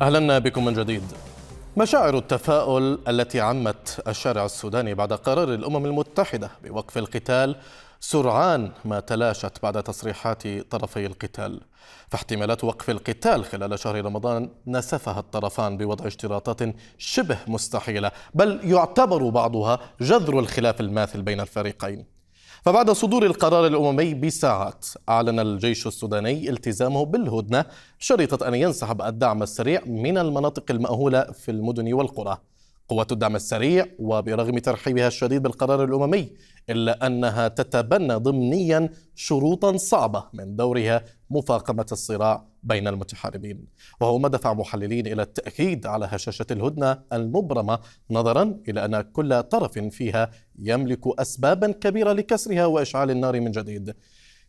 أهلا بكم من جديد. مشاعر التفاؤل التي عمت الشارع السوداني بعد قرار الأمم المتحدة بوقف القتال سرعان ما تلاشت بعد تصريحات طرفي القتال فاحتمالات وقف القتال خلال شهر رمضان نسفها الطرفان بوضع اشتراطات شبه مستحيلة بل يعتبر بعضها جذر الخلاف الماثل بين الفريقين فبعد صدور القرار الأممي بساعات أعلن الجيش السوداني التزامه بالهدنة شريطة أن ينسحب الدعم السريع من المناطق المأهولة في المدن والقرى. قوات الدعم السريع وبرغم ترحيبها الشديد بالقرار الأممي إلا أنها تتبنى ضمنيا شروطا صعبة من دورها مفاقمة الصراع بين المتحاربين. وهو ما دفع محللين إلى التأكيد على هشاشة الهدنة المبرمة نظرا إلى أن كل طرف فيها يملك أسبابا كبيرة لكسرها وإشعال النار من جديد.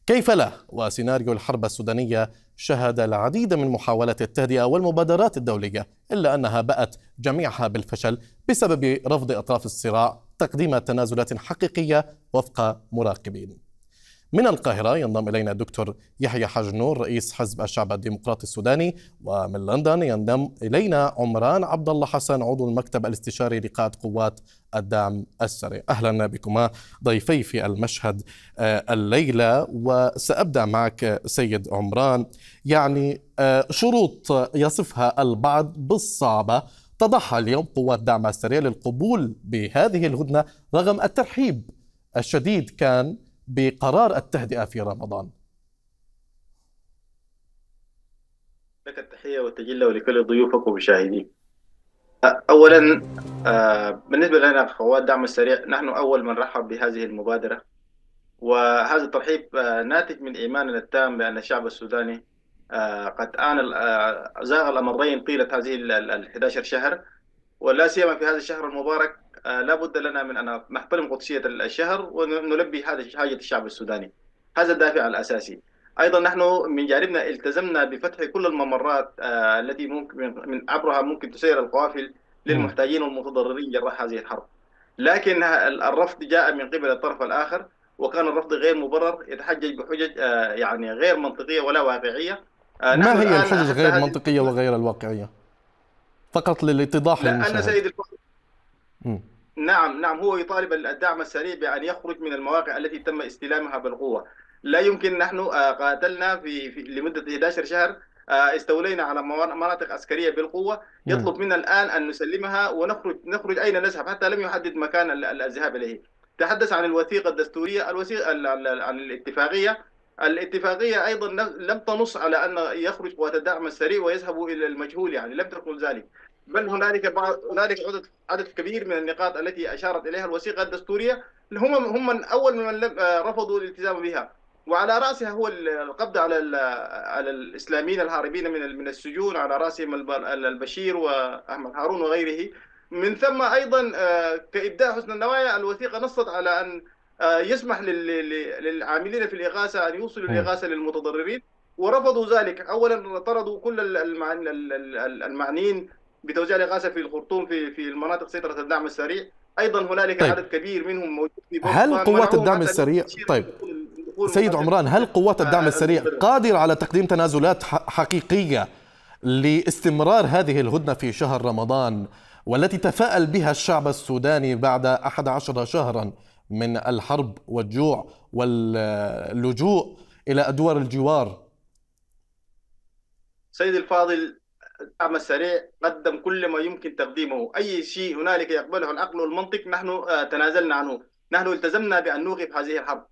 كيف لا؟ وسيناريو الحرب السودانية شهد العديد من محاولات التهدئة والمبادرات الدولية إلا أنها بأت جميعها بالفشل بسبب رفض أطراف الصراع تقديم تنازلات حقيقية وفق مراقبين. من القاهرة ينضم إلينا الدكتور يحيى حاج نور رئيس حزب الشعب الديمقراطي السوداني ومن لندن ينضم إلينا عمران عبد الله حسن عضو المكتب الاستشاري لقائد قوات الدعم السريع. أهلا بكما ضيفي في المشهد آه، الليلة وسأبدأ معك سيد عمران. يعني آه، شروط يصفها البعض بالصعبة. تضحى اليوم قوات دعم السريع للقبول بهذه الهدنة رغم الترحيب الشديد كان بقرار التهدئة في رمضان. لك التحية والتجلة ولكل ضيوفك ومشاهديك. أولا بالنسبة لنا خوات دعم السريع نحن أول من رحب بهذه المبادرة. وهذا الترحيب ناتج من إيماننا التام بأن الشعب السوداني قد آن زاغ الأمرين طيلة هذه ال 11 شهر. ولا سيما في هذا الشهر المبارك آه، لا بد لنا من أن نحترم قدسية الشهر ونلبي هذا حاجة الشعب السوداني. هذا الدافع الأساسي. أيضا نحن من جانبنا التزمنا بفتح كل الممرات آه، التي ممكن من عبرها ممكن تسير القوافل للمحتاجين والمتضررين جراء هذه الحرب. لكن الرفض جاء من قبل الطرف الآخر وكان الرفض غير مبرر يتحجج بحجج آه، يعني غير منطقية ولا واقعية. ما هي الحجج غير منطقية وغير الواقعية؟ فقط للاتضاح للمشاهد. أن سيد الفضل نعم نعم هو يطالب الدعم السريع بأن يخرج من المواقع التي تم استلامها بالقوة. لا يمكن نحن آه، قاتلنا في, في لمدة 11 شهر آه، استولينا على مناطق عسكرية بالقوة. يطلب منا الآن أن نسلمها ونخرج نخرج أين نذهب؟ حتى لم يحدد مكان الذهاب إليه. تحدث عن الوثيقة الدستورية الوثيقة عن الاتفاقية. الاتفاقية أيضا لم تنص على أن يخرج قوات الدعم السريع ويذهبوا إلى المجهول يعني لم تقل ذلك. بل هنالك بعض هنالك عدد عدد كبير من النقاط التي أشارت إليها الوثيقة الدستورية. هم هم من أول من آه، رفضوا الالتزام بها. وعلى رأسها هو القبض على على الإسلاميين الهاربين من من السجون على رأسهم البشير وأحمد هارون وغيره. من ثم أيضا آه، كابداء حسن النوايا الوثيقة نصت على أن آه، يسمح للعاملين في الإغاثة أن يوصلوا الإغاثة للمتضررين. ورفضوا ذلك. اولا طردوا كل المعنيين بتوزيع الاغاثه في الخرطوم في في المناطق سيطرة الدعم السريع. أيضا هنالك طيب. عدد كبير منهم موجود في هل قوات الدعم السريع طيب. سيد عمران هل قوات الدعم السريع قادرة على تقديم تنازلات حقيقية لاستمرار هذه الهدنة في شهر رمضان والتي تفاءل بها الشعب السوداني بعد 11 شهرا من الحرب والجوع واللجوء إلى أدوار الجوار؟ سيد الفاضل الدعم السريع قدم كل ما يمكن تقديمه. أي شيء هنالك يقبله العقل والمنطق نحن آه، تنازلنا عنه. نحن التزمنا بأن نوقف هذه الحرب.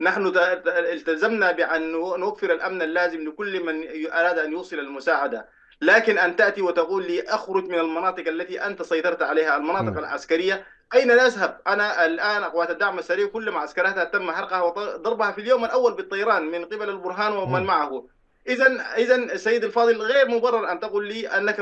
نحن التزمنا بأن نوفر الأمن اللازم لكل من أراد أن يوصل المساعدة. لكن أن تأتي وتقول لي أخرج من المناطق التي أنت سيطرت عليها المناطق م. العسكرية أين نذهب؟ أنا الآن قوات الدعم السريع كل معسكراتها تم حرقها وضربها في اليوم الأول بالطيران من قبل البرهان ومن معه. اذا اذا سيد الفاضل غير مبرر أن تقول لي أنك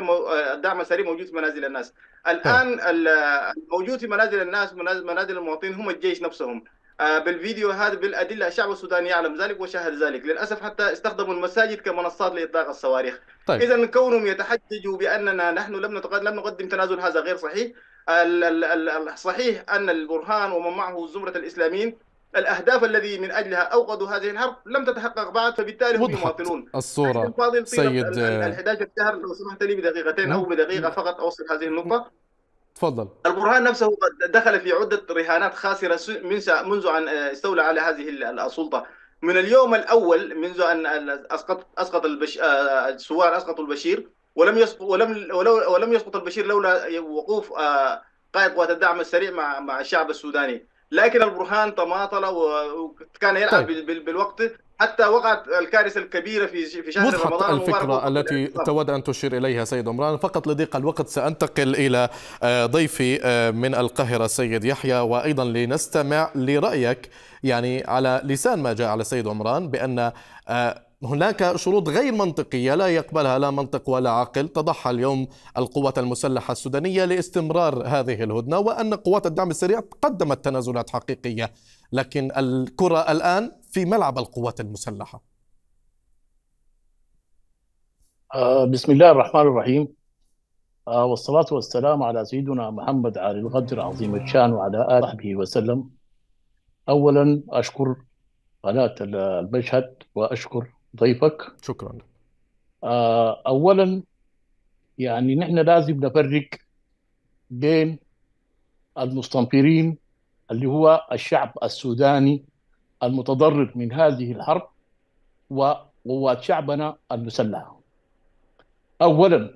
الدعم السريع موجود في منازل الناس. الآن الموجود في منازل الناس منازل المواطنين هم الجيش نفسهم. آه، بالفيديو هذا بالأدلة الشعب السوداني يعلم ذلك وشاهد ذلك. للأسف حتى استخدموا المساجد كمنصات لإطلاق الصواريخ. طيب. اذا كونهم يتحججوا بأننا نحن لم نتقدم لم نقدم تنازل هذا غير صحيح. الصحيح أن البرهان ومن معه زمرة الإسلاميين الأهداف الذي من أجلها اوقدوا هذه الحرب لم تتحقق بعد فبالتالي هم يماطلون. الصورة سيد ال 11 شهر لو سمحت لي بدقيقتين أو بدقيقة فقط أوصل هذه النقطة. تفضل. البرهان نفسه دخل في عدة رهانات خاسرة منذ أن استولى على هذه السلطة. من اليوم الأول منذ أن اسقط أسقط البش... الثوار اسقطوا البشير ولم يسقط ولم ولم يسقط البشير لولا وقوف قائد قوات الدعم السريع مع مع الشعب السوداني. لكن البرهان تماطل وكان يلعب طيب. بالوقت حتى وقعت الكارثة الكبيرة في في شهر وضحت رمضان الفكرة التي تود أن تشير إليها سيد عمران. فقط لضيق الوقت سأنتقل إلى آه، ضيفي آه، من القاهرة سيد يحيى. وأيضا لنستمع لرأيك يعني على لسان ما جاء على سيد عمران بأن آه، هناك شروط غير منطقية لا يقبلها لا منطق ولا عقل تضحى اليوم القوات المسلحة السودانية لاستمرار هذه الهدنة وأن قوات الدعم السريع قدمت تنازلات حقيقية. لكن الكرة الآن في ملعب القوات المسلحة. آه بسم الله الرحمن الرحيم. آه والصلاة والسلام على سيدنا محمد علي الغدر عظيم الشان وعلى آله وصحبه وسلم. أولا أشكر قناة المشهد وأشكر ضيفك. شكرا. آه اولا يعني نحن لازم نفرق بين المستنفرين اللي هو الشعب السوداني المتضرر من هذه الحرب وقوات شعبنا المسلحه اولا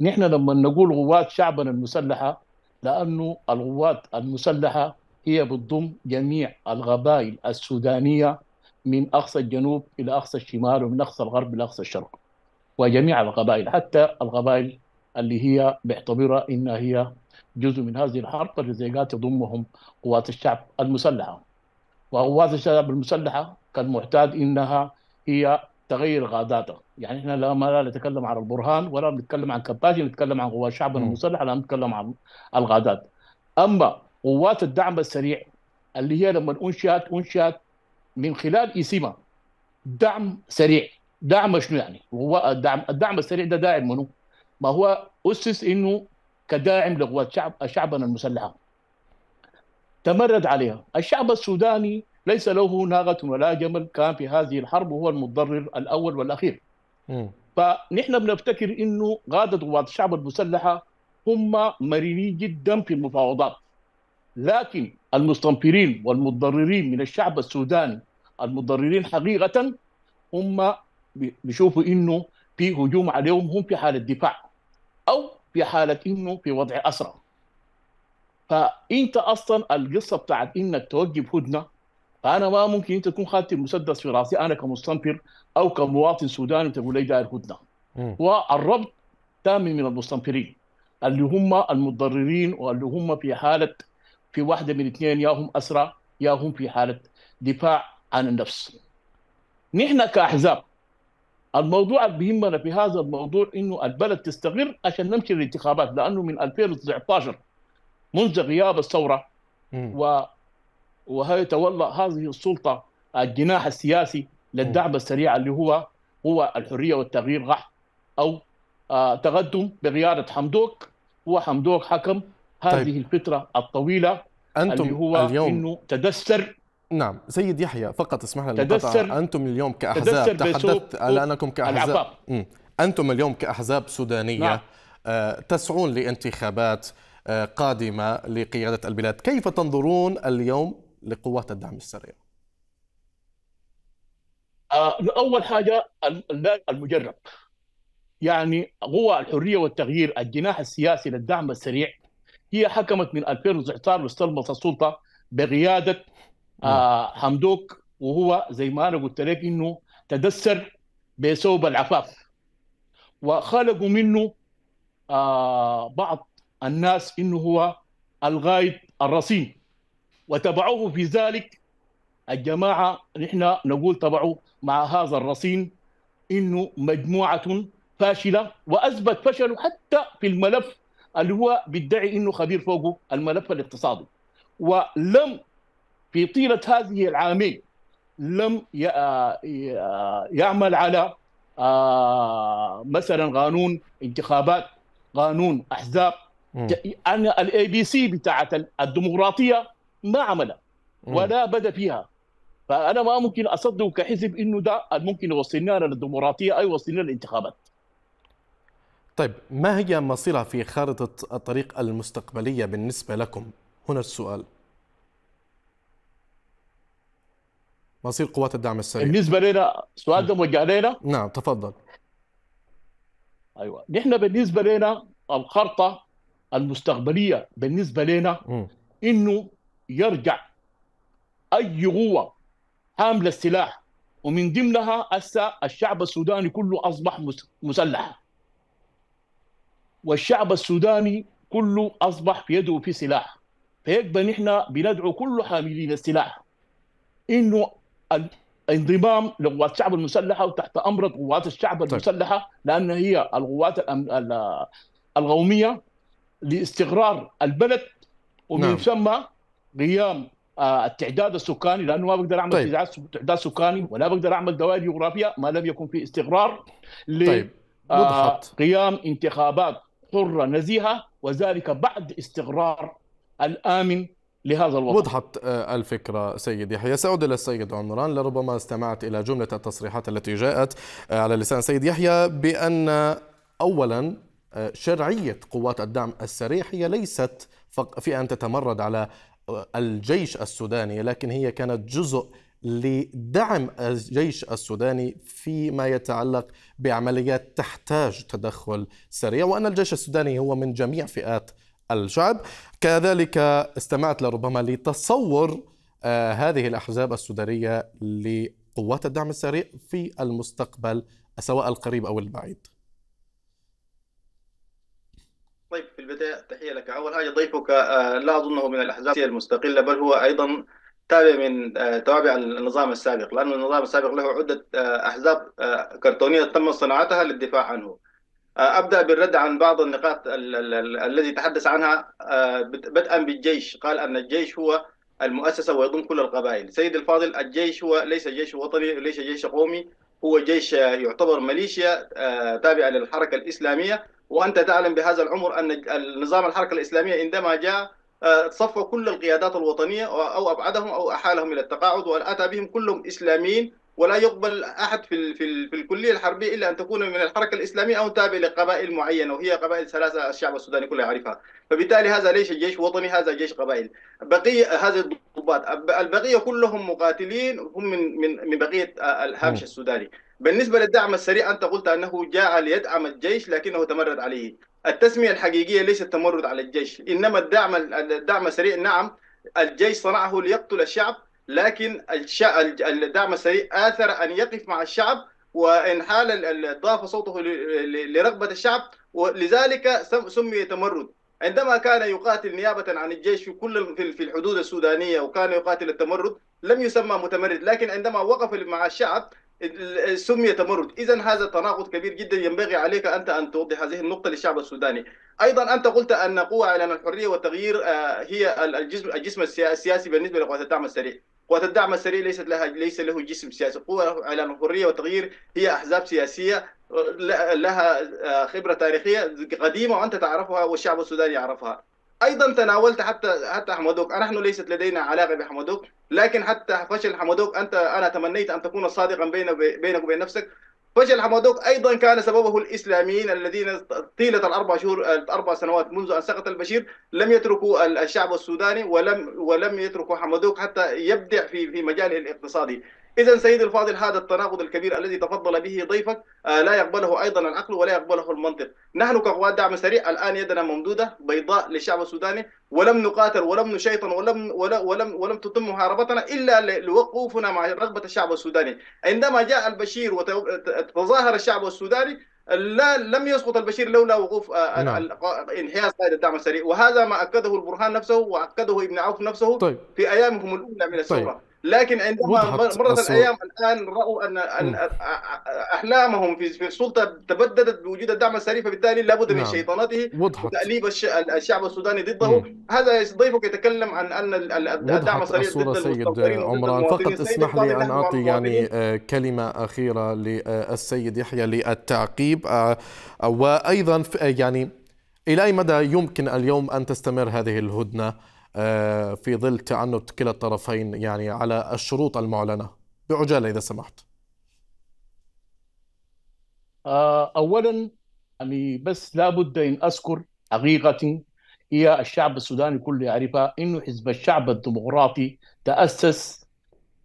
نحن لما نقول قوات شعبنا المسلحه لأنه القوات المسلحه هي بتضم جميع القبائل السودانية من أقصى الجنوب إلى أقصى الشمال ومن أقصى الغرب إلى أقصى الشرق وجميع القبائل حتى القبائل اللي هي بيعتبرها إنها هي جزء من هذه الحرب التي قاعد تضمهم قوات الشعب المسلحة. وقوات الشعب المسلحة كان معتاد إنها هي تغير غاداتها. يعني إحنا لا ما لا نتكلم عن البرهان ولا نتكلم عن كباجي نتكلم عن قوات شعبنا المسلحة لا نتكلم عن الغادات. أما قوات الدعم السريع اللي هي لما انشئت أنشئت من خلال إيسيما دعم سريع دعم شنو يعني؟ هو الدعم الدعم السريع ده داعم منه؟ ما هو أسس إنه كداعم لقوات شعب شعبنا المسلحة تمرد عليها الشعب السوداني ليس له ناقة ولا جمل كان في هذه الحرب وهو المتضرر الأول والأخير م. فنحن بنفتكر أنه قادة قوات الشعب المسلحة هم مرنين جدا في المفاوضات لكن المستنفرين والمتضررين من الشعب السوداني المتضررين حقيقة هم بيشوفوا إنه في هجوم عليهم هم في حالة دفاع أو في حالة إنه في وضع اسرى فأنت أصلا القصة بتاعت إنك توقف هدنة فأنا ما ممكن أنت تكون خدت المسدس في رأسي أنا كمستنفر أو كمواطن سوداني تقول لي داير هدنة. والربط تام من المستنفرين اللي هم المتضررين واللي هم في حالة في واحدة من اثنين يا هم أسرى يا هم في حالة دفاع. عن النفس. نحن كأحزاب الموضوع اللي بيهمنا في هذا الموضوع إنه البلد تستقر عشان نمشي للانتخابات لأنه من 2019 منذ غياب الثورة و وهي تولى هذه السلطة الجناح السياسي للدعم السريع اللي هو هو الحرية والتغيير غح أو آه تقدم بقياده حمدوك. هو حمدوك حكم هذه طيب. الفترة الطويلة أنتم اللي هو اليوم إنه تدثر نعم سيد يحيى فقط اسمح لي تدثر أنتم اليوم كأحزاب تحدثت على أنكم كأحزاب. أنتم اليوم كأحزاب سودانية نعم. آه، تسعون لانتخابات آه، قادمة لقيادة البلاد. كيف تنظرون اليوم لقوات الدعم السريع؟ آه، أول حاجة المجرب. يعني قوى الحرية والتغيير الجناح السياسي للدعم السريع هي حكمت من 2019 واستلمت السلطة بقيادة آه حمدوك وهو زي ما أنا قلت لك إنه تدثر بثوب العفاف. وخلقوا منه آه بعض الناس إنه هو الغايد الرصين. وتبعوه في ذلك الجماعة نحن نقول تبعوا مع هذا الرصين إنه مجموعة فاشلة وأثبت فشله حتى في الملف اللي هو بيدعي إنه خبير فوقه الملف الاقتصادي. ولم في طيلة هذه العامين لم يعمل على آه، مثلا قانون انتخابات قانون أحزاب. أنا ال ABC بتاعت الديمقراطية ما عملها ولا بدا فيها. فأنا ما ممكن أصدق كحزب إنه ده ممكن يوصلنا للديمقراطيه أو يوصلنا للانتخابات طيب ما هي مصيرها في خارطة الطريق المستقبلية بالنسبة لكم؟ هنا السؤال. مصير قوات الدعم السريع. بالنسبة لنا سؤال ده موجه لنا؟ نعم تفضل. أيوه. نحن بالنسبة لنا الخرطة المستقبلية بالنسبة لنا م. إنه يرجع أي قوة حاملة السلاح ومن ضمنها هسه الشعب السوداني كله أصبح مسلح والشعب السوداني كله أصبح في يده في سلاح. فيقبل نحن بندعو كل حاملين السلاح إنه الانضمام لقوات الشعب المسلحة وتحت أمر قوات الشعب طيب. المسلحة لأن هي القوات القومية لاستقرار البلد ومن نعم. ثم قيام آه، التعداد السكاني لأنه ما بقدر أعمل طيب. تعداد سكاني ولا بقدر أعمل دوائر جغرافية ما لم يكن في استقرار طيب. آه قيام انتخابات حرة نزيهة وذلك بعد استقرار الآمن لهذا الوطن وضحت آه، الفكرة سيد يحيى. سأعود إلى السيد عمران لربما استمعت إلى جملة التصريحات التي جاءت آه، على لسان سيد يحيى بأن أولا آه، شرعية قوات الدعم السريع هي ليست في أن تتمرد على الجيش السوداني لكن هي كانت جزء لدعم الجيش السوداني فيما يتعلق بعمليات تحتاج تدخل سريع وأن الجيش السوداني هو من جميع فئات الشعب. كذلك استمعت لربما لتصور آه، هذه الأحزاب السودانية لقوات الدعم السريع في المستقبل سواء القريب أو البعيد. طيب في البداية تحية لك. أول حاجة ضيفك آه، لا أظنه من الأحزاب المستقلة بل هو أيضا تابع من آه، توابع النظام السابق لأن النظام السابق له عدة أحزاب كرتونية تم صناعتها للدفاع عنه. أبدأ بالرد عن بعض النقاط الذي تحدث عنها. آه، بدءا بالجيش. قال أن الجيش هو المؤسسة ويضم كل القبائل. سيد الفاضل الجيش هو ليس جيش وطني ليس جيش قومي. هو جيش يعتبر ميليشيا آه، تابعة للحركة الإسلامية. وأنت تعلم بهذا العمر أن النظام الحركة الإسلامية عندما جاء آه، صفى كل القيادات الوطنية أو أبعدهم أو أحالهم إلى التقاعد. وأتى بهم كلهم إسلاميين ولا يقبل أحد في في, في الكلية الحربية إلا أن تكون من الحركة الإسلامية أو تابع لقبائل معينة وهي قبائل ثلاثة الشعب السوداني كله يعرفها. فبالتالي هذا ليس جيش وطني هذا جيش قبائل. بقية هذه الضباط البقية كلهم مقاتلين هم من من من بقية الهامش السوداني. بالنسبة للدعم السريع أنت قلت أنه جاء ليدعم الجيش لكنه تمرد عليه. التسمية الحقيقية ليست تمرد على الجيش إنما الدعم الدعم السريع نعم الجيش صنعه ليقتل الشعب لكن الدعم السريع آثر أن يقف مع الشعب وإن حال ضاف صوته لرغبة الشعب ولذلك سمي تمرد. عندما كان يقاتل نيابة عن الجيش في كل في الحدود السودانية وكان يقاتل التمرد لم يسمى متمرد لكن عندما وقف مع الشعب سمي تمرد. اذا هذا تناقض كبير جدا ينبغي عليك أنت أن توضح هذه النقطة للشعب السوداني. أيضا أنت قلت أن قوى إعلان الحرية والتغيير آه، هي الجسم الجسم السياسي بالنسبة لقوات الدعم السريع. قوات الدعم السريع ليست لها ليس له جسم سياسي. قوة إعلان الحرية والتغيير هي أحزاب سياسية لها آه، خبرة تاريخية قديمة وأنت تعرفها والشعب السوداني يعرفها. أيضا تناولت حتى حتى حمدوك نحن ليست لدينا علاقة بحمدوك لكن حتى فشل حمدوك أنت أنا تمنيت أن تكون صادقا بين بينك وبين نفسك. فشل حمدوك أيضا كان سببه الإسلاميين الذين طيلة الأربع شهور الأربع سنوات منذ أن سقط البشير لم يتركوا الشعب السوداني ولم ولم يتركوا حمدوك حتى يبدع في في مجاله الاقتصادي. اذا سيدي الفاضل هذا التناقض الكبير الذي تفضل به ضيفك آه، لا يقبله أيضا العقل ولا يقبله المنطق نحن كقوات دعم سريع الآن يدنا ممدودة بيضاء للشعب السوداني ولم نقاتل ولم نشيطن ولم ولم ولم, ولم تتم محاربتنا إلا لوقوفنا مع رغبة الشعب السوداني عندما جاء البشير وتظاهر الشعب السوداني لا لم يسقط البشير لولا وقوف آه، نعم. انحياز قائد الدعم السريع وهذا ما أكده البرهان نفسه وأكده ابن عوف نفسه طيب. في أيامهم الأولى من الثورة طيب. لكن عندما مرت الأيام الآن رأوا أن أحلامهم في في السلطة تبددت بوجود الدعم السري فبالتالي لابد من نعم. شيطنته وتاليب الشعب السوداني ضده. مم. هذا ضيفك يتكلم عن أن الدعم السري ضد سيد عمران. فقط اسمح لي أن أعطي يعني آه، كلمة أخيرة للسيد يحيى للتعقيب. آه، وأيضا يعني إلى أي مدى يمكن اليوم أن تستمر هذه الهدنة؟ آه، في ظل تعنت كلا الطرفين يعني على الشروط المعلنة. بعجالة إذا سمحت. آه، أولا يعني بس لابد أن أذكر حقيقة هي الشعب السوداني كله يعرفها إنه حزب الشعب الديمقراطي تأسس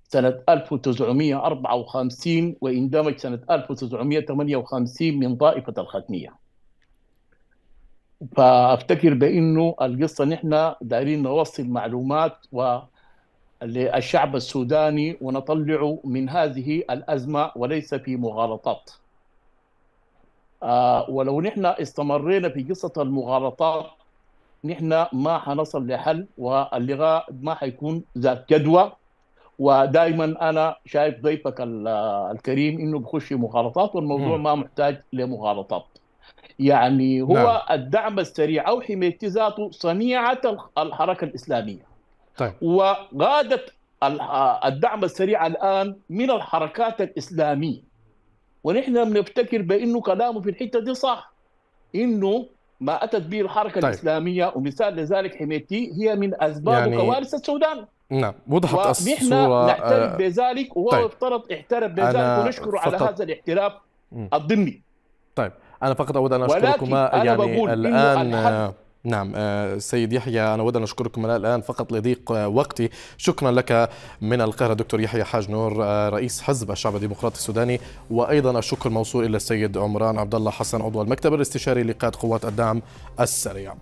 سنة 1954 واندمج سنة 1958 من طائفة الختمية. فافتكر بانه القصة نحن دايرين نوصل معلومات و للشعب السوداني ونطلعه من هذه الأزمة وليس في مغالطات. آه ولو نحن استمرينا في قصة المغالطات نحن ما حنصل لحل واللغاء ما حيكون ذات جدوى. ودائما أنا شايف ضيفك الكريم إنه بخش في مغالطات والموضوع م. ما محتاج لمغالطات. يعني هو نعم. الدعم السريع أو حمايتي ذاته صنيعه الحركة الإسلامية طيب. وغادت الدعم السريع الآن من الحركات الإسلامية ونحن بنفتكر بأنه كلامه في الحتة دي صح إنه ما أتت به الحركة طيب. الإسلامية ومثال لذلك حميتي هي من أسباب يعني... كوارث السودان نعم وضحت الصورة نعترف آه... بذلك وهو طيب. افترض اعترف بذلك ونشكره فقط... على هذا الاعتراف الضمني طيب أنا فقط أود أن اشكركما يعني الآن نعم آه، سيد يحيى أنا أود أن أشكركم الآن فقط لضيق آه، وقتي. شكرا لك من القاهرة دكتور يحيى حاج نور آه، رئيس حزب الشعب الديمقراطي السوداني. وأيضا الشكر موصول إلى السيد عمران عبد الله حسن عضو المكتب الاستشاري لقائد قوات الدعم السريع.